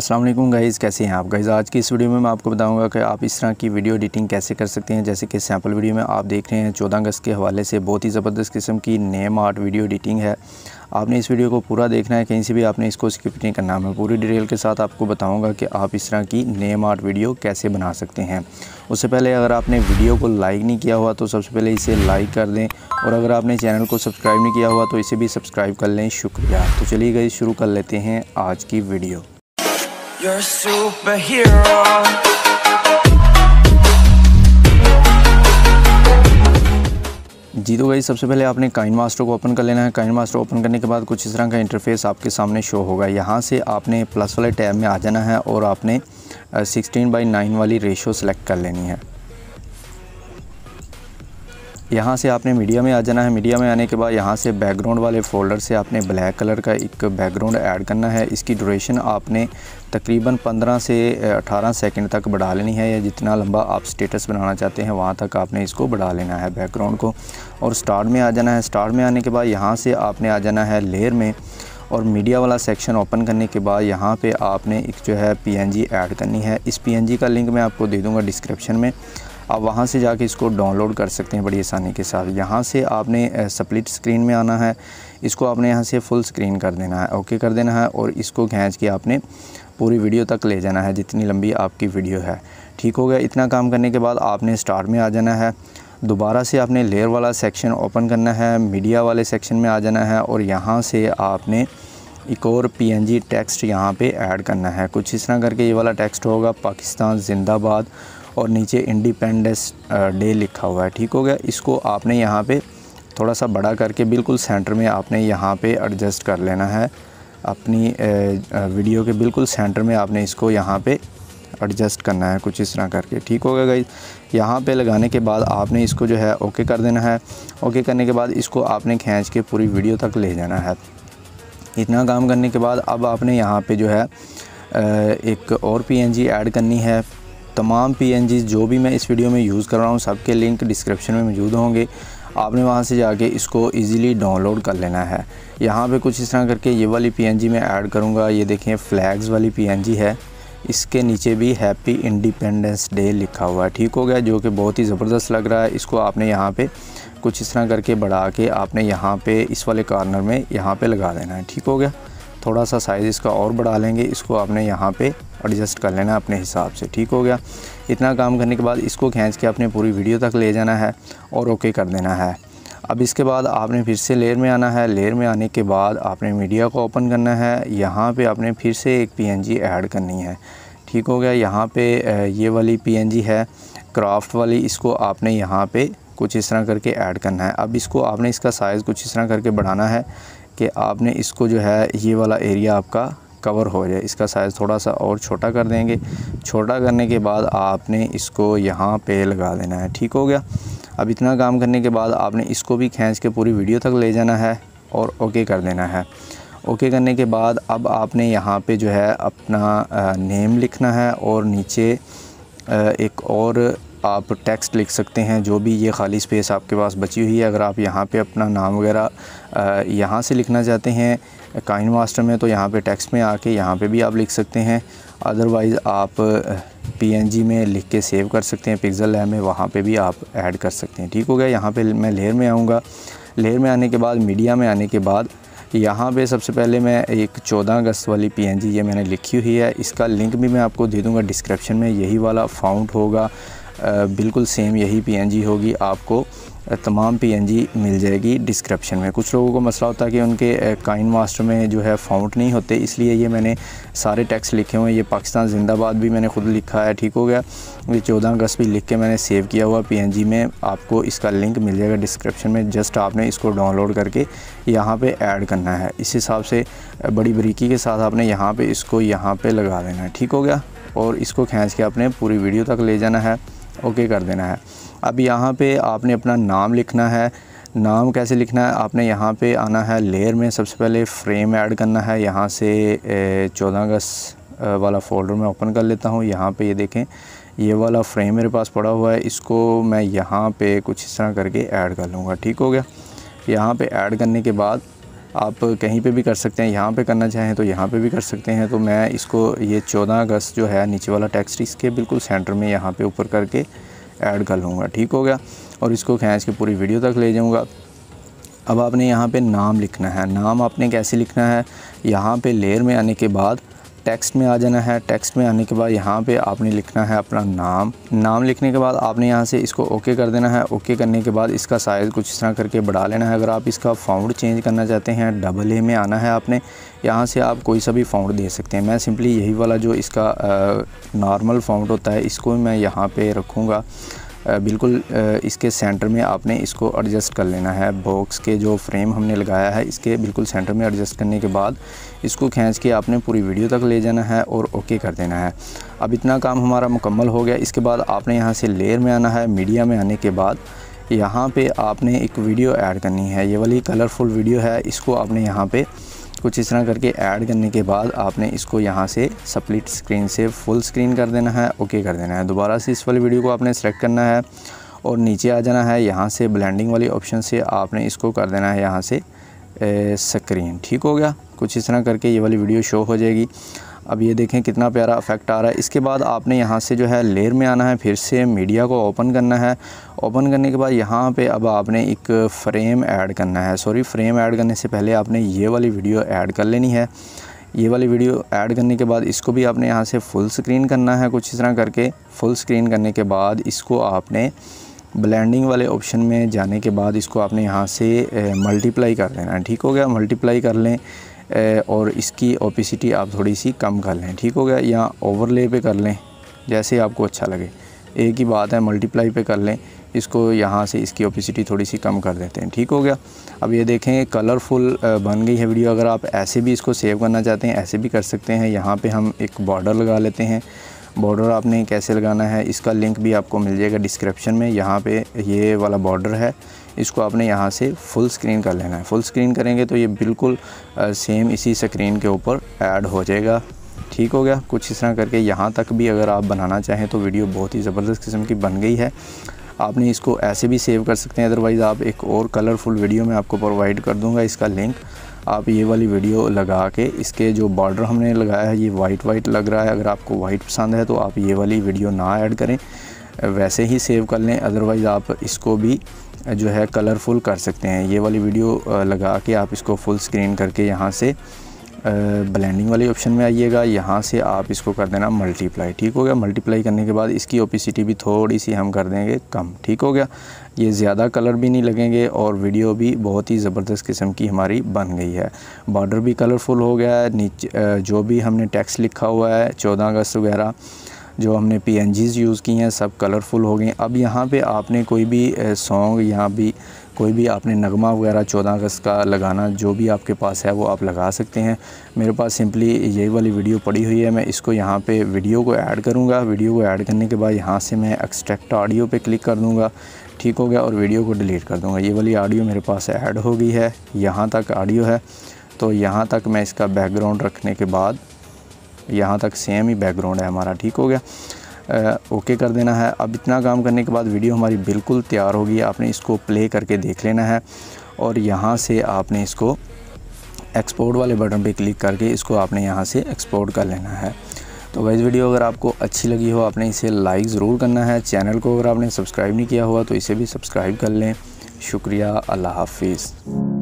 अस्सलाम वालेकुम गाइज़ कैसे हैं आप? गाइज़ आज की इस वीडियो में मैं आपको बताऊँगा कि आप इस तरह की वीडियो एडिटिंग कैसे कर सकते हैं। जैसे कि सैंपल वीडियो में आप देख रहे हैं, चौदह अगस्त के हवाले से बहुत ही ज़बरदस्त किस्म की नेम आर्ट वीडियो एडिटिंग है। आपने इस वीडियो को पूरा देखना है, कहीं से भी आपने इसको स्किप नहीं करना। मैं पूरी डिटेल के साथ आपको बताऊँगा कि आप इस तरह की नेम आर्ट वीडियो कैसे बना सकते हैं। उससे पहले अगर आपने वीडियो को लाइक नहीं किया हुआ तो सबसे पहले इसे लाइक कर दें। और अगर आपने चैनल को सब्सक्राइब नहीं किया हुआ तो इसे भी सब्सक्राइब कर लें। शुक्रिया। तो चलिए गई शुरू कर लेते हैं आज की वीडियो। You're a superhero. जी तो गई सबसे पहले आपने काइन मास्टर को ओपन कर लेना है। काइन मास्टर ओपन करने के बाद कुछ इस तरह का इंटरफेस आपके सामने शो होगा। यहाँ से आपने प्लस वाले टैब में आ जाना है और आपने 16 बाई 9 वाली रेशो सेलेक्ट कर लेनी है। यहाँ से आपने मीडिया में आ जाना है। मीडिया में आने के बाद यहाँ से बैकग्राउंड वाले फ़ोल्डर से आपने ब्लैक कलर का एक बैकग्राउंड ऐड करना है। इसकी ड्यूरेशन आपने तकरीबन 15 से 18 सेकंड तक बढ़ा लेनी है। या जितना लंबा आप स्टेटस बनाना चाहते हैं, वहाँ तक आपने इसको बढ़ा लेना है बैकग्राउंड को। और स्टार्ट में आ जाना है। स्टार्ट में आने के बाद यहाँ से आपने आ जाना है लेयर में। और मीडिया वाला सेक्शन ओपन करने के बाद यहाँ पे आपने एक जो है पीएनजी ऐड करनी है। इस पीएनजी का लिंक मैं आपको दे दूँगा डिस्क्रिप्शन में। आप वहाँ से जाके इसको डाउनलोड कर सकते हैं बड़ी आसानी के साथ। यहाँ से आपने स्प्लिट स्क्रीन में आना है। इसको आपने यहाँ से फुल स्क्रीन कर देना है। ओके कर देना है और इसको खींच के आपने पूरी वीडियो तक ले जाना है, जितनी लंबी आपकी वीडियो है। ठीक हो गया? इतना काम करने के बाद आपने स्टार्ट में आ जाना है। दोबारा से आपने लेयर वाला सेक्शन ओपन करना है मीडिया वाले सेक्शन में आ जाना है और यहाँ से आपने एक और पीएनजी टेक्स्ट यहाँ पे ऐड करना है। कुछ इस तरह करके ये वाला टेक्स्ट होगा, पाकिस्तान, जिंदाबाद। और नीचे इंडिपेंडेंस डे लिखा हुआ है, ठीक हो गया? इसको आपने यहाँ पे थोड़ा सा बड़ा करके बिल्कुल सेंटर में आपने यहाँ पे एडजस्ट कर लेना है। अपनी वीडियो के बिल्कुल सेंटर में आपने इसको यहाँ पे एडजस्ट करना है, कुछ इस तरह करके, ठीक हो गया गई यहाँ पे लगाने के बाद आपने इसको जो है ओके कर देना है। ओके करने के बाद इसको आपने खींच के पूरी वीडियो तक ले जाना है। इतना काम करने के बाद अब आपने यहाँ पे जो है एक और पीएनजी ऐड करनी है। तमाम पी जो भी मैं इस वीडियो में यूज़ कर रहा हूँ, सबके लिंक डिस्क्रिप्शन में मौजूद होंगे। आपने वहाँ से जाके इसको इजीली डाउनलोड कर लेना है। यहाँ पे कुछ इस तरह करके ये वाली पीएनजी मैं ऐड करूँगा। ये देखें फ्लैग्स वाली पीएनजी है। इसके नीचे भी हैप्पी इंडिपेंडेंस डे लिखा हुआ है। ठीक हो गया, जो कि बहुत ही ज़बरदस्त लग रहा है। इसको आपने यहाँ पे कुछ इस तरह करके बढ़ा के आपने यहाँ पे इस वाले कॉर्नर में यहाँ पे लगा देना है। ठीक हो गया? थोड़ा सा साइज़ इसका और बढ़ा लेंगे, इसको आपने यहाँ पे एडजस्ट कर लेना अपने हिसाब से, ठीक हो गया? इतना काम करने के बाद इसको खींच के अपने पूरी वीडियो तक ले जाना है और ओके कर देना है। अब इसके बाद आपने फिर से लेयर में आना है। लेयर में आने के बाद आपने मीडिया को ओपन करना है। यहाँ पे आपने फिर से एक पीएनजी ऐड करनी है, ठीक हो गया? यहाँ पे ये वाली पीएनजी है क्राफ्ट वाली, इसको आपने यहाँ पे कुछ इस तरह करके ऐड करना है। अब इसको आपने इसका साइज़ कुछ इस तरह करके बढ़ाना है। कि आपने इसको जो है, ये वाला एरिया आपका कवर हो जाए। इसका साइज़ थोड़ा सा और छोटा कर देंगे। छोटा करने के बाद आपने इसको यहाँ पे लगा देना है। ठीक हो गया? अब इतना काम करने के बाद आपने इसको भी खींच के पूरी वीडियो तक ले जाना है और ओके कर देना है। ओके करने के बाद अब आपने यहाँ पे जो है अपना नेम लिखना है और नीचे एक और आप टेक्स्ट लिख सकते हैं, जो भी ये खाली स्पेस आपके पास बची हुई है। अगर आप यहाँ पे अपना नाम वगैरह यहाँ से लिखना चाहते हैं काइन मास्टर में तो यहाँ पे टेक्स्ट में आके यहाँ पे भी आप लिख सकते हैं। अदरवाइज़ आप पीएनजी में लिख के सेव कर सकते हैं पिक्सल लैब में वहाँ पे भी आप ऐड कर सकते हैं। ठीक हो गया? यहाँ पे मैं लेयर में आऊँगा। लेयर में आने के बाद मीडिया में आने के बाद, यहाँ पे सबसे पहले मैं एक चौदह अगस्त वाली पीएनजी ये मैंने लिखी हुई है। इसका लिंक भी मैं आपको दे दूँगा डिस्क्रिप्शन में। यही वाला फाउंड होगा। बिल्कुल सेम यही पीएनजी होगी। आपको तमाम पीएनजी मिल जाएगी डिस्क्रिप्शन में। कुछ लोगों को मसला होता है कि उनके काइन मास्टर में जो है फाउंट नहीं होते, इसलिए ये मैंने सारे टेक्स्ट लिखे हुए हैं। ये पाकिस्तान जिंदाबाद भी मैंने खुद लिखा है, ठीक हो गया। ये चौदह अगस्त भी लिख के मैंने सेव किया हुआ पीएनजी में। आपको इसका लिंक मिल जाएगा डिस्क्रिप्शन में। जस्ट आपने इसको डाउनलोड करके यहाँ पर ऐड करना है। इस हिसाब से बड़ी बरीकी के साथ आपने यहाँ पर इसको यहाँ पर लगा देना है। ठीक हो गया? और इसको खींच के आपने पूरी वीडियो तक ले जाना है। ओके कर देना है। अब यहाँ पे आपने अपना नाम लिखना है। नाम कैसे लिखना है? आपने यहाँ पे आना है लेयर में। सबसे पहले फ्रेम ऐड करना है। यहाँ से चौदह अगस्त वाला फ़ोल्डर मैं ओपन कर लेता हूँ। यहाँ पे ये देखें, ये वाला फ्रेम मेरे पास पड़ा हुआ है। इसको मैं यहाँ पे कुछ इस तरह करके ऐड कर लूँगा। ठीक हो गया? यहाँ पे ऐड करने के बाद आप कहीं पे भी कर सकते हैं, यहाँ पे करना चाहें तो यहाँ पे भी कर सकते हैं। तो मैं इसको, ये 14 अगस्त जो है, नीचे वाला टेक्स्ट इसके बिल्कुल सेंटर में यहाँ पे ऊपर करके ऐड कर लूँगा। ठीक हो गया? और इसको खींच के पूरी वीडियो तक ले जाऊँगा। अब आपने यहाँ पे नाम लिखना है। नाम आपने कैसे लिखना है? यहाँ पे लेयर में आने के बाद टेक्स्ट में आ जाना है। टेक्स्ट में आने के बाद यहाँ पे आपने लिखना है अपना नाम। नाम लिखने के बाद आपने यहाँ से इसको ओके कर देना है। ओके करने के बाद इसका साइज़ कुछ इस तरह करके बढ़ा लेना है। अगर आप इसका फाउंड चेंज करना चाहते हैं डबल ए में आना है आपने, यहाँ से आप कोई सा भी फाउंड दे सकते हैं। मैं सिंपली यही वाला जो इसका नॉर्मल फाउंड होता है, इसको मैं यहाँ पर रखूँगा। बिल्कुल इसके सेंटर में आपने इसको एडजस्ट कर लेना है। बॉक्स के जो फ्रेम हमने लगाया है, इसके बिल्कुल सेंटर में एडजस्ट करने के बाद इसको खींच के आपने पूरी वीडियो तक ले जाना है और ओके कर देना है। अब इतना काम हमारा मुकम्मल हो गया। इसके बाद आपने यहाँ से लेयर में आना है। मीडिया में आने के बाद यहाँ पे आपने एक वीडियो ऐड करनी है। ये वाली कलरफुल वीडियो है। इसको आपने यहाँ पे कुछ इस तरह करके ऐड करने के बाद आपने इसको यहाँ से सप्लिट स्क्रीन से फुल स्क्रीन कर देना है, ओके कर देना है। दोबारा से इस वाली वीडियो को आपने सेलेक्ट करना है और नीचे आ जाना है, यहाँ से ब्लेंडिंग वाली ऑप्शन से आपने इसको कर देना है यहाँ से स्क्रीन ठीक हो गया? कुछ इस तरह करके ये वाली वीडियो शो हो जाएगी। अब ये देखें कितना प्यारा इफ़ेक्ट आ रहा है। इसके बाद आपने यहाँ से जो है लेयर में आना है, फिर से मीडिया को ओपन करना है। ओपन करने के बाद यहाँ पे अब आपने एक फ्रेम ऐड करना है। सॉरी फ्रेम ऐड करने से पहले आपने ये वाली वीडियो ऐड कर लेनी है। ये वाली वीडियो ऐड करने के बाद इसको भी आपने यहाँ से फुल स्क्रीन करना है कुछ इस तरह करके। फुल स्क्रीन करने के बाद इसको आपने ब्लेंडिंग वाले ऑप्शन में जाने के बाद इसको आपने यहाँ से मल्टीप्लाई कर लेना है। ठीक हो गया? मल्टीप्लाई कर लें। और इसकी ओपिसिटी आप थोड़ी सी कम कर लें, ठीक हो गया? या ओवरले पे कर लें, जैसे आपको अच्छा लगे। एक ही बात है मल्टीप्लाई पे कर लें, इसको यहाँ से इसकी ओपिसिटी थोड़ी सी कम कर देते हैं, ठीक हो गया? अब ये देखें कलरफुल बन गई है वीडियो अगर आप ऐसे भी इसको सेव करना चाहते हैं, ऐसे भी कर सकते हैं। यहाँ पर हम एक बॉर्डर लगा लेते हैं। बॉर्डर आपने कैसे लगाना है, इसका लिंक भी आपको मिल जाएगा डिस्क्रिप्शन में। यहाँ पे ये वाला बॉर्डर है, इसको आपने यहाँ से फुल स्क्रीन कर लेना है। फुल स्क्रीन करेंगे तो ये बिल्कुल सेम इसी स्क्रीन के ऊपर ऐड हो जाएगा। ठीक हो गया? कुछ इस तरह करके यहाँ तक भी अगर आप बनाना चाहें तो वीडियो बहुत ही ज़बरदस्त किस्म की बन गई है। आपने इसको ऐसे भी सेव कर सकते हैं अदरवाइज़ आप एक और कलरफुल वीडियो में आपको प्रोवाइड कर दूँगा इसका लिंक आप ये वाली वीडियो लगा के इसके जो बॉर्डर हमने लगाया है, ये वाइट वाइट लग रहा है। अगर आपको वाइट पसंद है तो आप ये वाली वीडियो ना ऐड करें। वैसे ही सेव कर लें अदरवाइज़ आप इसको भी जो है कलरफुल कर सकते हैं। ये वाली वीडियो लगा के आप इसको फुल स्क्रीन करके यहाँ से ब्लेंडिंग वाले ऑप्शन में आइएगा। यहाँ से आप इसको कर देना मल्टीप्लाई ठीक हो गया? मल्टीप्लाई करने के बाद इसकी ओपिसिटी भी थोड़ी सी हम कर देंगे कम। ठीक हो गया? ये ज़्यादा कलर भी नहीं लगेंगे और वीडियो भी बहुत ही ज़बरदस्त किस्म की हमारी बन गई है। बॉर्डर भी कलरफुल हो गया है। नीचे जो भी हमने टेक्स्ट लिखा हुआ है, चौदह अगस्त वगैरह, जो हमने पी यूज़ की हैं, सब कलरफुल हो गए अब यहाँ पर आपने कोई भी सॉन्ग यहाँ भी कोई भी आपने नगमा वगैरह चौदह अगस्त का लगाना जो भी आपके पास है, वो आप लगा सकते हैं। मेरे पास सिंपली यही वाली वीडियो पड़ी हुई है, मैं इसको यहाँ पे वीडियो को ऐड करूँगा। वीडियो को ऐड करने के बाद यहाँ से मैं एक्सट्रैक्ट ऑडियो पे क्लिक कर दूँगा। ठीक हो गया और वीडियो को डिलीट कर दूँगा। ये वाली ऑडियो मेरे पास ऐड हो गई है, यहाँ तक ऑडियो है। तो यहाँ तक मैं इसका बैकग्राउंड रखने के बाद, यहाँ तक सेम ही बैकग्राउंड है हमारा। ठीक हो गया। ओके कर देना है। अब इतना काम करने के बाद वीडियो हमारी बिल्कुल तैयार होगी। आपने इसको प्ले करके देख लेना है। और यहाँ से आपने इसको एक्सपोर्ट वाले बटन पे क्लिक करके इसको आपने यहाँ से एक्सपोर्ट कर लेना है। तो वैसे वीडियो अगर आपको अच्छी लगी हो, आपने इसे लाइक ज़रूर करना है। चैनल को अगर आपने सब्सक्राइब नहीं किया हुआ तो इसे भी सब्सक्राइब कर लें। शुक्रिया। अल्लाह हाफिज़।